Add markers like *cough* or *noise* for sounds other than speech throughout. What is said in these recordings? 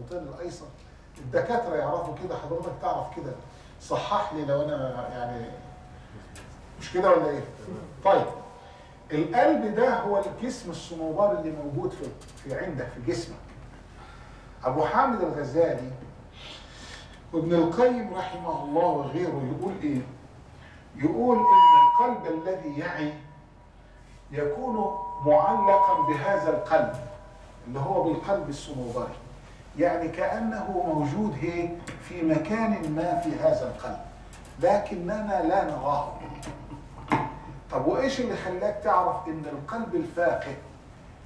الرباطين الأيسر. الدكاترة يعرفوا كده حضرتك تعرف كده. صحح لي لو أنا يعني مش كده ولا إيه؟ طيب. القلب ده هو الجسم الصنوبري اللي موجود في في عندك في جسمك. أبو حامد الغزالي وابن القيم رحمه الله وغيره يقول إيه؟ يقول إن القلب الذي يعي يكون معلقا بهذا القلب اللي هو بالقلب الصنوبري يعني كأنه موجود هي في مكان ما في هذا القلب لكننا لا نراه. طب وإيش اللي خلاك تعرف إن القلب الفاقه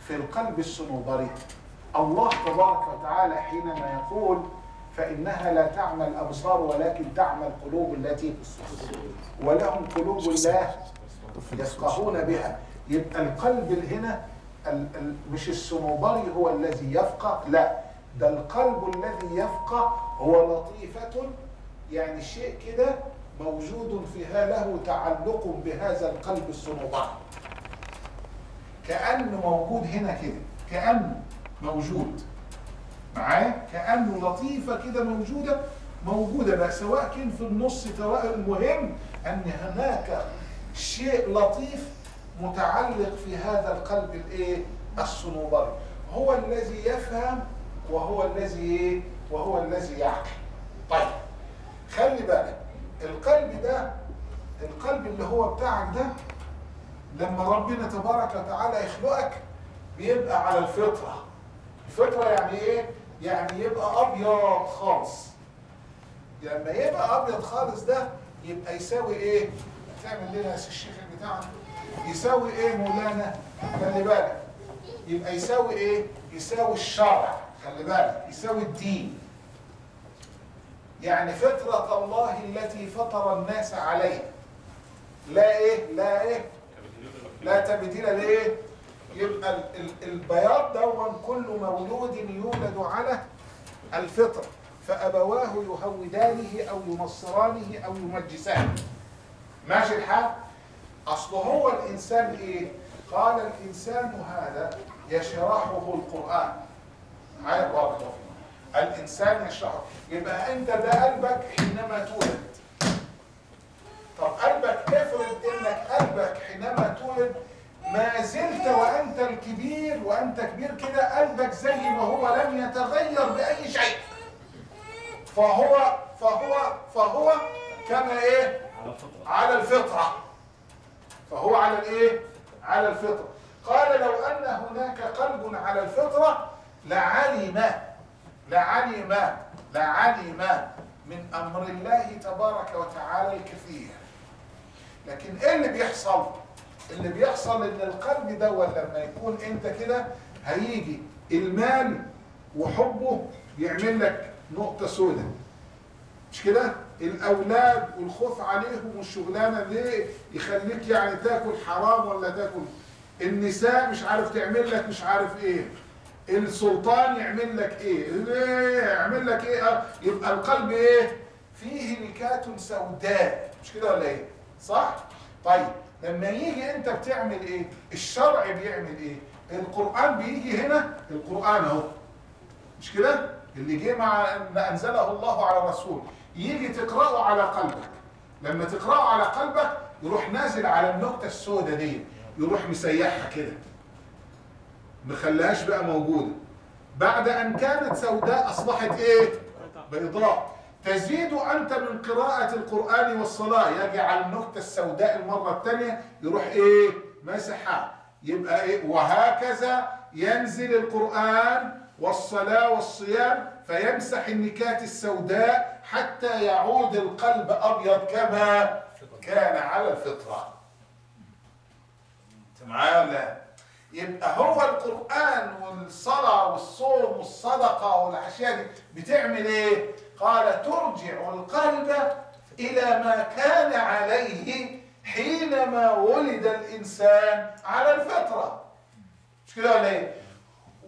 في القلب الصنوبري الله تبارك وتعالى حينما يقول فإنها لا تعمى الأبصار ولكن تعمى القلوب التي ولهم قلوب لا يفقهون بها. يبقى القلب هنا مش الصنوبري هو الذي يفقه لا. ده القلب الذي يفقه هو لطيفة يعني شيء كده موجود فيها له تعلق بهذا القلب الصنوبري كأنه موجود هنا كده كأنه موجود. معايا كأنه لطيفة كده موجودة موجودة بقى سواء كان في النص سواء المهم أن هناك شيء لطيف متعلق في هذا القلب الإيه؟ الصنوبري هو الذي يفهم وهو الذي إيه؟ وهو الذي يعقل. طيب خلي بالك القلب ده القلب اللي هو بتاعك ده لما ربنا تبارك وتعالى يخلقك بيبقى على الفطرة. الفطرة يعني إيه؟ يعني يبقى أبيض خالص. لما يبقى أبيض خالص ده يبقى يساوي إيه؟ تعمل لنا يا الشيخ بتاعنا يساوي إيه مولانا؟ خلي بالك يبقى يساوي إيه؟ يساوي الشرع. خلي بالك يساوي الدين. يعني فطرة الله التي فطر الناس عليها. لا إيه؟ لا إيه؟ لا تبديل لإيه؟ يبقى ال- ال- البياض دون كل مولود يولد على الفطرة فأبواه يهودانه أو ينصرانه أو يمجسانه. ماشي الحال؟ أصل هو الإنسان إيه؟ قال الإنسان هذا يشرحه القرآن. معايا فيك. الإنسان يشرحه يبقى أنت ده قلبك حينما تولد. طب قلبك افرض إنك قلبك حينما تولد ما زلت وأنت الكبير وأنت كبير كده قلبك زي ما هو لم يتغير بأي شيء. فهو فهو فهو كما إيه؟ على الفطرة. فهو على الإيه؟ على الفطرة. قال لو أن هناك قلب على الفطرة لعلم لعلم لعلم من أمر الله تبارك وتعالى الكثير. لكن إيه اللي بيحصل؟ اللي بيحصل إن القلب ده لما يكون أنت كده هيجي المال وحبه يعمل لك نقطة سوداء مش كده؟ الأولاد والخوف عليهم والشغلانة ليه يخليك يعني تاكل حرام ولا تاكل؟ النساء مش عارف تعمل لك مش عارف إيه. السلطان يعمل لك إيه؟ يعمل لك إيه؟ يبقى القلب إيه؟ فيه نكات سوداء. مش كده ولا إيه؟ صح؟ طيب لما يجي أنت بتعمل إيه؟ الشرع بيعمل إيه؟ القرآن بيجي هنا؟ القرآن أهو. مش كده؟ اللي جه مع ما أنزله الله على الرسول. يجي تقرأه على قلبك. لما تقرأه على قلبك يروح نازل على النقطة السوداء دي. يروح مسيحها كده. مخليهاش بقى موجودة بعد أن كانت سوداء أصبحت إيه؟ بيضاء تزيد أنت من قراءة القرآن والصلاة يجي على النقطة السوداء المرة الثانية يروح إيه؟ مسحها يبقى إيه؟ وهكذا ينزل القرآن والصلاة والصيام فيمسح النكات السوداء حتى يعود القلب أبيض كما كان على الفطرة أنت معايا ولا لا؟ يبقى هو القرآن والصلاة والصوم والصدقة والأشياء دي بتعمل إيه؟ قال ترجع القلب إلى ما كان عليه حينما ولد الإنسان على الفطرة مش كده ولا إيه؟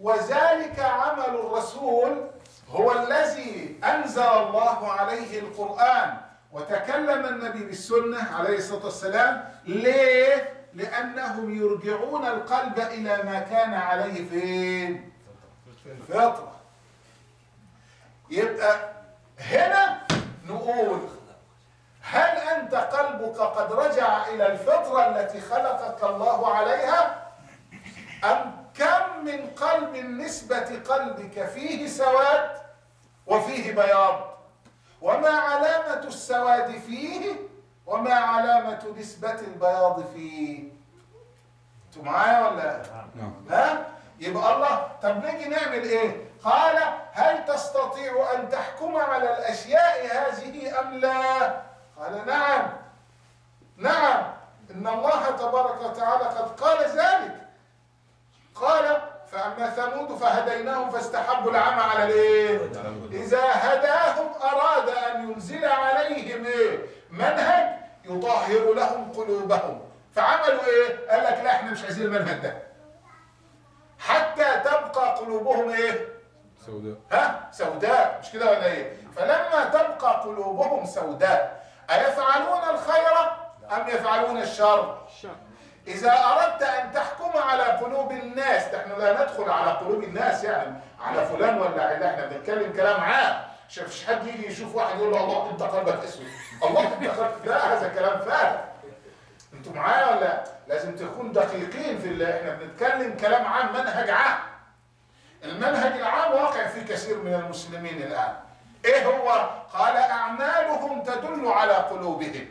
وذلك عمل الرسول هو الذي أنزل الله عليه القرآن وتكلم النبي بالسنة عليه الصلاة والسلام ليه؟ لأنهم يرجعون القلب إلى ما كان عليه فين؟ في الفطرة. يبقى هنا نقول هل أنت قلبك قد رجع إلى الفطرة التي خلقك الله عليها؟ أم كم من قلب نسبة قلبك فيه سواد وفيه بياض؟ وما علامة السواد فيه وما علامة نسبة البياض فيه أنتوا معايا ولا؟ نعم. ها؟ يبقى الله طب نيجي نعمل إيه؟ قال هل تستطيع أن تحكم على الأشياء هذه أم لا؟ قال نعم. نعم. إن الله تبارك وتعالى قد قال ذلك. قال فأما ثمود فهديناهم فاستحبوا العمى على الإيه؟ إذا هداهم أراد أن ينزل عليهم إيه؟ منهج يطهر لهم قلوبهم. فعملوا إيه؟ قال لك لا إحنا مش عايزين المنهج ده. حتى تبقى قلوبهم إيه؟ سوداء. ها؟ سوداء. مش كده ولا إيه؟ فلما تبقى قلوبهم سوداء أيفعلون الخير أم يفعلون الشر. إذا أردت أن تحكم على قلوب الناس نحن لا ندخل على قلوب الناس يعني على فلان ولا على إحنا بنتكلم كلام عام. عشان مفيش حد يجي يشوف واحد يقول له الله انت قلبك أسود الله انت قلبك لا هذا كلام فارغ. أنتوا معايا ولا لازم تكون دقيقين في اللي إحنا بنتكلم كلام عام منهج عام. المنهج العام واقع في كثير من المسلمين الآن. إيه هو؟ قال أعمالهم تدل على قلوبهم.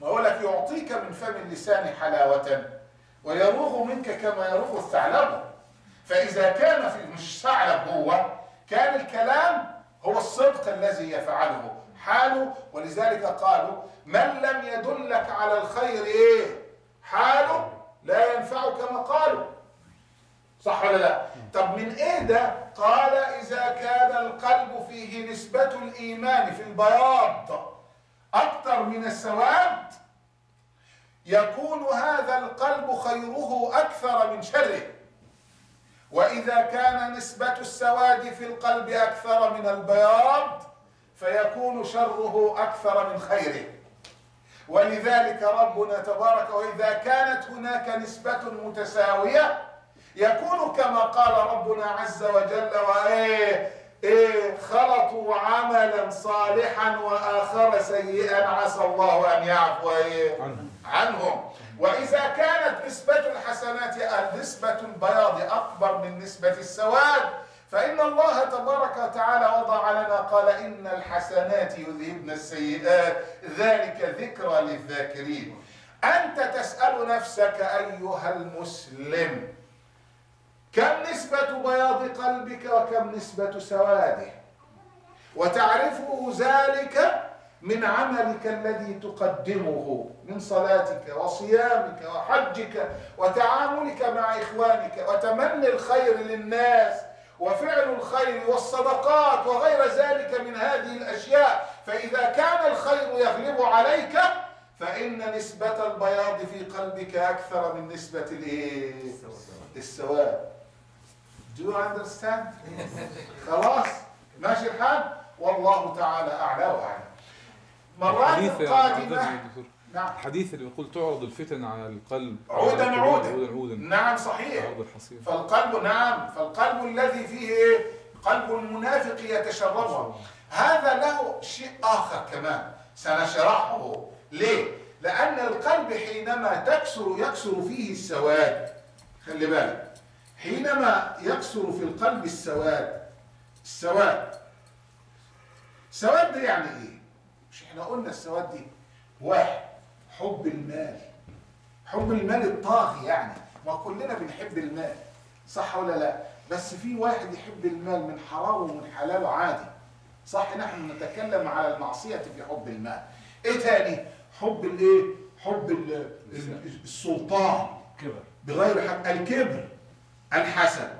ما هو لك يعطيك من فم اللسان حلاوة ويروغ منك كما يروغ الثعلب. فإذا كان في مش ثعلب هو كان الكلام هو الصدق الذي يفعله حاله ولذلك قالوا من لم يدلك على الخير إيه؟ حاله لا ينفعك كما قالوا صح ولا لا؟ طب من إيه ده؟ قال إذا كان القلب فيه نسبة الإيمان في البياض أكثر من السواد يكون هذا القلب خيره أكثر من شره. وإذا كان نسبة السواد في القلب أكثر من البياض فيكون شره أكثر من خيره. ولذلك ربنا تبارك وإذا كانت هناك نسبة متساوية يكون كما قال ربنا عز وجل وإيه إيه خلطوا عملا صالحا وآخر سيئا عسى الله أن يعفو إيه عنهم. وإذا كانت نسبة الحسنات نسبة البياض أكبر من نسبة السواد. فإن الله تبارك وتعالى وضع لنا قال إن الحسنات يذهبن السيئات. ذلك ذكرى للذاكرين. أنت تسأل نفسك أيها المسلم كم نسبة بياض قلبك وكم نسبة سواده وتعرفه ذلك من عملك الذي تقدمه من صلاتك وصيامك وحجك وتعاملك مع إخوانك وتمني الخير للناس وفعل الخير والصدقات وغير ذلك من هذه الأشياء. فإذا كان الخير يغلب عليك فإن نسبة البياض في قلبك أكثر من نسبة الإيه؟ السواد. Do you understand? خلاص؟ ماشي الحال؟ والله تعالى أعلى وأعلم مرات الحديث قادمة يا دكتور نعم. الحديث اللي بيقول تعرض الفتن على القلب. عودا على عودا. عودا عودا. نعم صحيح. عرض الحصير فالقلب نعم. فالقلب الذي فيه قلب المنافق يتشربها هذا له شيء آخر كمان. سنشرحه. ليه؟ لأن القلب حينما تكسر يكسر فيه السواد. خلي بالك. حينما يكسر في القلب السواد السواد. السواد ده يعني إيه؟ مش إحنا قلنا السواد دي واحد حب المال. حب المال الطاغي يعني. ما كلنا بنحب المال صح ولا لا؟ بس في واحد يحب المال من حرامه ومن حلاله عادي صح؟ نحن نتكلم على المعصية في حب المال. إيه تاني؟ حب الإيه؟ حب ال- ال- السلطان. كبر. بغير حق. الكبر. الحسد.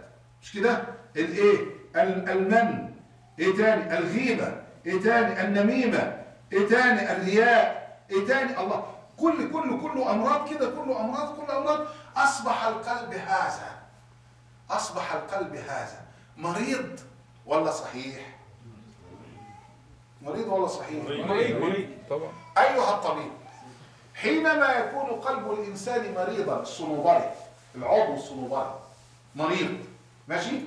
مش كده؟ الإيه؟ ال- المن. إيه تاني؟ الغيبة. إيه تاني؟ النميمة. إيه تاني؟ الرياء. إيه تاني؟ الله. كل كل كل أمراض كده كل أمراض كل أمراض. أصبح القلب هذا. أصبح القلب هذا. مريض ولا صحيح؟ مريض ولا صحيح؟ مريض. مريض. طبعا. أيها الطبيب حينما يكون قلب الإنسان مريضا الصنوبري العضو الصنوبري مريض ماشي؟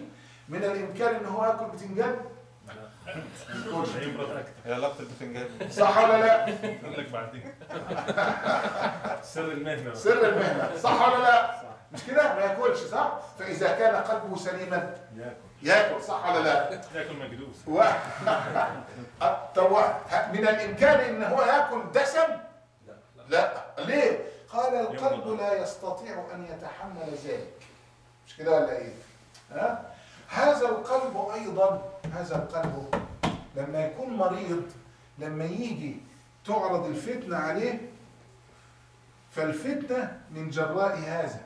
من الإمكان إن هو يأكل بتنجان؟ هي علاقة البتنجان صح ولا لا؟ أقول لك بعدين. سر المهنة. سر المهنة. صح ولا لا؟ مش كده؟ ما ياكلش صح؟ فإذا كان قلبه سليما. ياكل. ياكل صح ولا لا؟ ياكل مجدوس *laughs* و... من الإمكان إن هو ياكل دسم؟ لا. ليه؟ قال القلب لا يستطيع أن يتحمل ذلك. مش كده ولا إيه؟ ها؟ هذا القلب أيضا هذا القلب لما يكون مريض لما يجي تعرض الفتنة عليه فالفتنة من جراء هذا.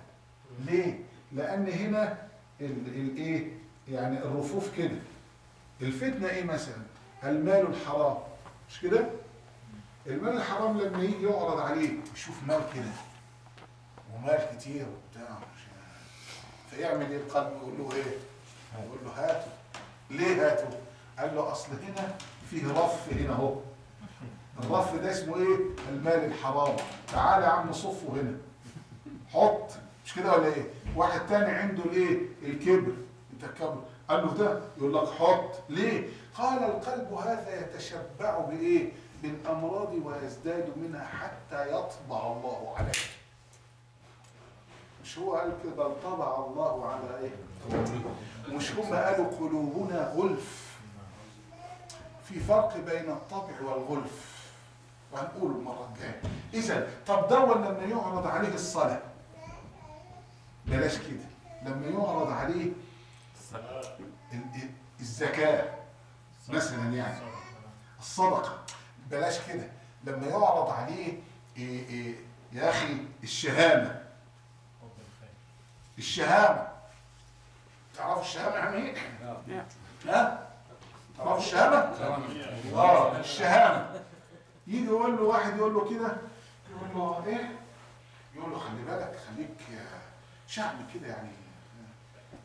ليه؟ لأن هنا الايه يعني الرفوف كده. الفتنة إيه مثلا؟ المال الحرام. مش كده؟ المال الحرام لما يجي يعرض عليه يشوف مال كده. ومال كتير وبتاع فيعمل إيه القلب؟ يقول له إيه؟ يقول له هاته. ليه هاته؟ قال له أصل هنا فيه رف هنا أهو. الرف ده اسمه إيه؟ المال الحرام. تعالى يا عم صفه هنا. حط. مش كده ولا إيه؟ واحد تاني عنده الإيه؟ الكبر. التكبر قال له ده؟ يقول لك حط. ليه؟ قال القلب هذا يتشبع بإيه؟ بالأمراض ويزداد منها حتى يطبع الله عليه. مش هو قال كده طبع الله على إيه؟ مش هم قالوا قلوبنا غلف. في فرق بين الطبع والغلف. وهنقول المرة الجاية. إذا طب دون لما يعرض عليه الصلاة. بلاش كده. لما يعرض عليه ال- الزكاة مثلا يعني. الصدقة. بلاش كده. لما يعرض عليه إيه إيه يا أخي الشهامة. الشهامة تعرفوا الشهامة يعني إيه؟ ها؟ تعرفوا الشهامة؟ آه الشهامة يجي يقول له واحد يقول له كده يقول له إيه؟ يقول له خلي بالك خليك شعبي كده يعني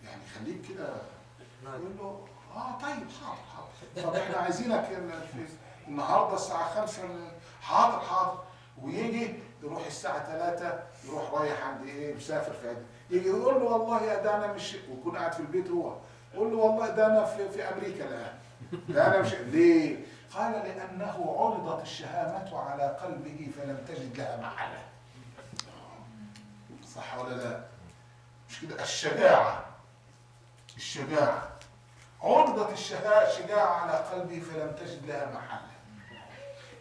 يعني خليك كده يقول له آه طيب حاضر حاضر طب إحنا عايزينك النهارده الساعة 5 حاضر حاضر ويجي يروح الساعة 3 يروح رايح عند إيه مسافر في عدن يجي يقول له والله ده أنا مش ويكون قاعد في البيت هو. يقول له والله ده أنا في, في أمريكا الآن. ده أنا مش ليه؟ قال لأنه عرضت الشهامة على قلبه فلم تجد لها محلا. صح ولا لا؟ مش كده؟ الشجاعة. الشجاعة. عرضت الشجاعة على قلبه فلم تجد لها محلا.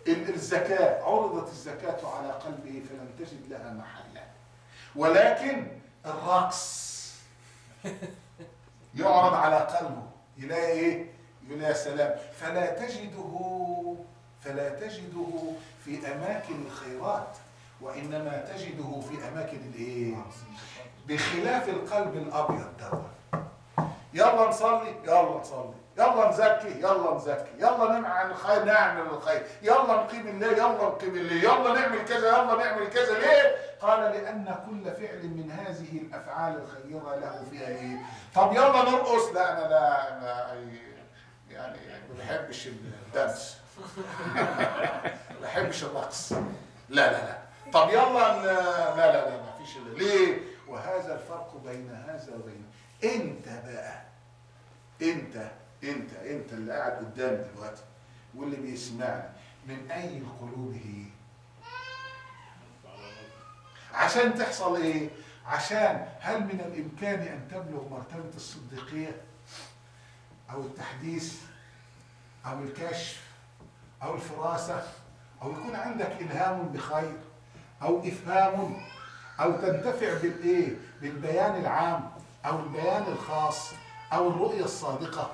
ال- الزكاة. عرضت الزكاة على قلبه فلم تجد لها محلا. ولكن الرقص *laughs* يعرض على قلبه. يلاقي إيه؟ يا سلام. فلا تجده فلا تجده في أماكن الخيرات وإنما تجده في أماكن الإيه؟ بخلاف القلب الأبيض دوت يلا نصلي يلا نصلي. يلا نزكي يلا نزكي. يلا نعمل الخير نعمل الخير. يلا نقيم الليل يلا نقيم الليل. يلا نعمل كذا يلا نعمل كذا. ليه؟ قال لأن كل فعل من هذه الأفعال الخيرة له فيها إيه؟ طب يلا نرقص. لا أنا لا أنا يعني ما بحبش الدنس ما بحبش الرقص. لا لا لا. طب يلا لا لا لا ما فيش ليه؟ وهذا الفرق بين هذا وبين أنت بقى أنت أنت أنت اللي قاعد قدامي دلوقتي واللي بيسمعني من أي القلوب هي عشان تحصل إيه؟ عشان هل من الإمكان أن تبلغ مرتبة الصديقية أو التحديث أو الكشف أو الفراسة أو يكون عندك إلهام بخير أو إفهام أو تنتفع بالإيه؟ بالبيان العام أو البيان الخاص أو الرؤية الصادقة.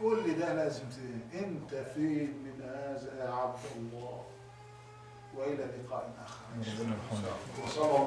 كل ده لازم أنت فين من هذا يا عبد الله؟ وإلى لقاء يرحمه وصلى